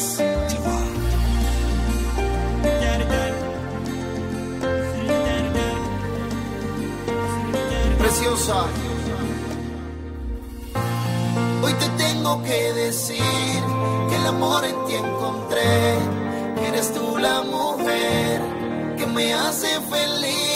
Yes. Preciosa. Hoy te tengo que decir que el amor en ti encontré. Eres tú la mujer que me hace feliz